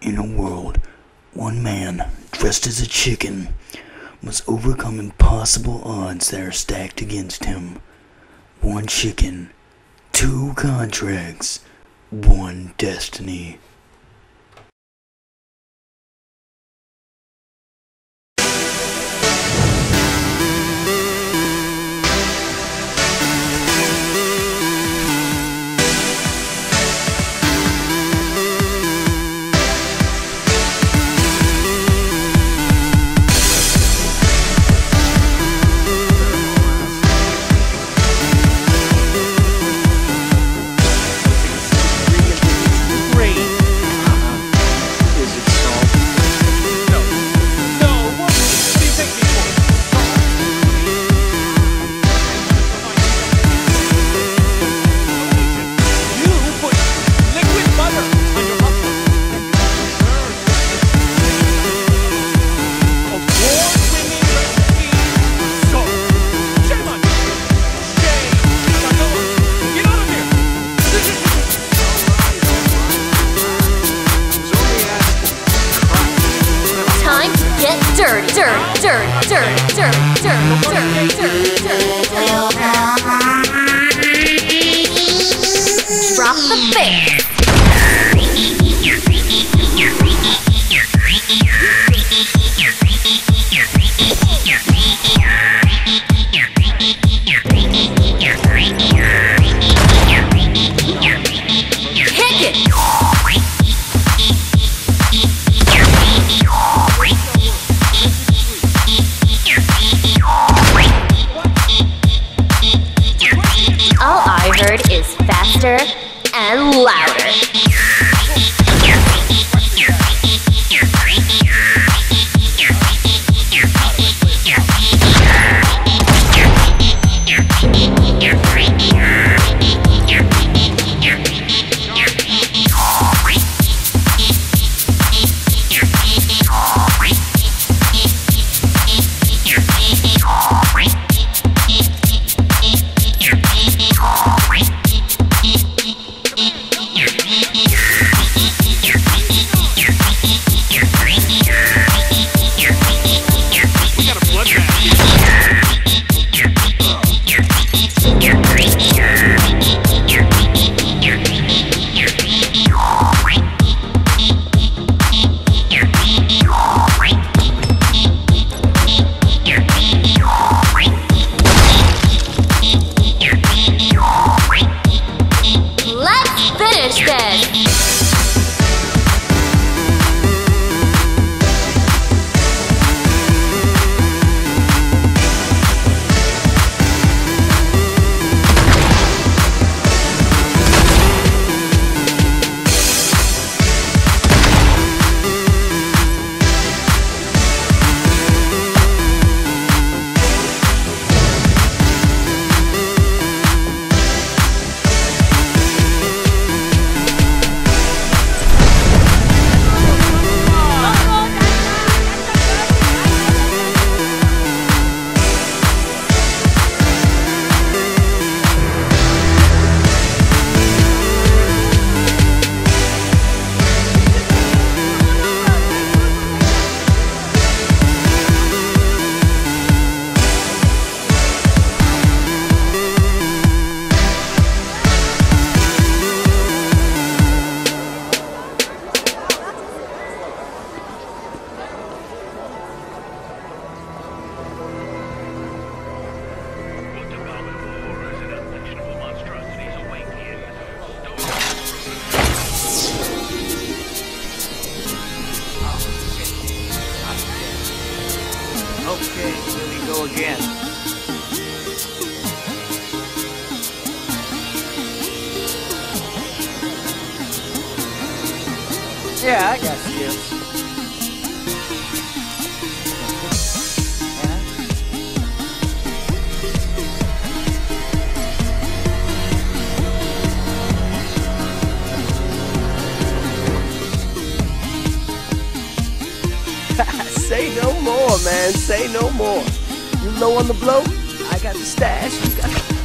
In a world, one man, dressed as a chicken, must overcome impossible odds that are stacked against him. One chicken, two contracts, one destiny. Dirty, dirt, dirt, dirt, dirt, dirt, dirt, dirt, dirty, dirty. Okay, here we go again. Yeah, I got more, man. Say no more. You low on the blow? I got the stash. You got